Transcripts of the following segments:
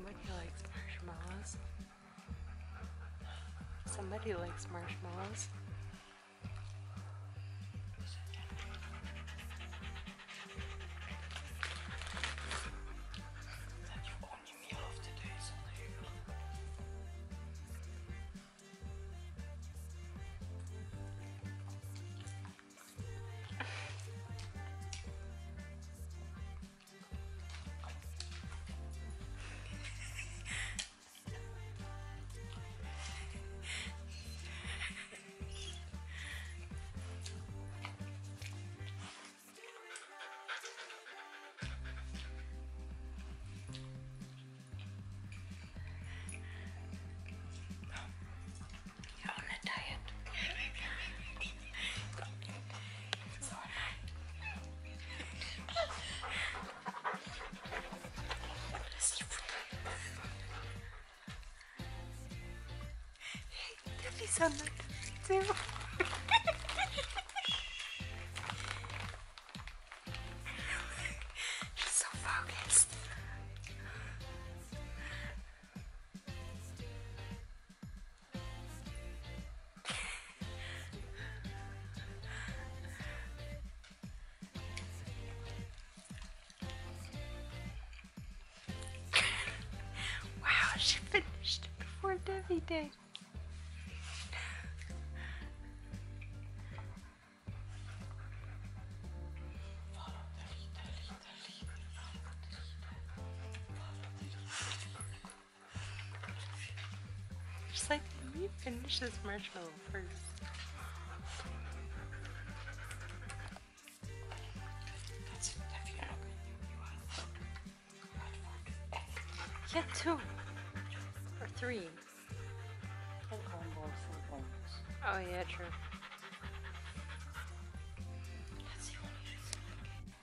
Somebody likes marshmallows. Somebody likes marshmallows. That too. So focused. Wow, she finished before Debbie did. Like, let me finish this marshmallow first. That's it. Have you? You are. Yeah, two. Or three. Can't combo food ones. Oh, yeah, true.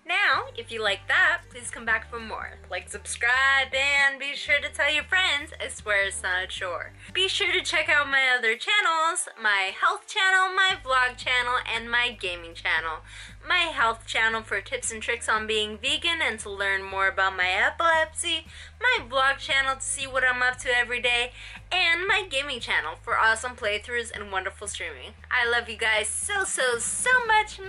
Now, if you like that, please come back for more. Like, subscribe, and be sure to tell your friends. I swear it's not a chore. Be sure to check out my other channels my health channel, my vlog channel, and my gaming channel. My health channel for tips and tricks on being vegan and to learn more about my epilepsy. My vlog channel to see what I'm up to every day. And my gaming channel for awesome playthroughs and wonderful streaming. I love you guys so, so, so much.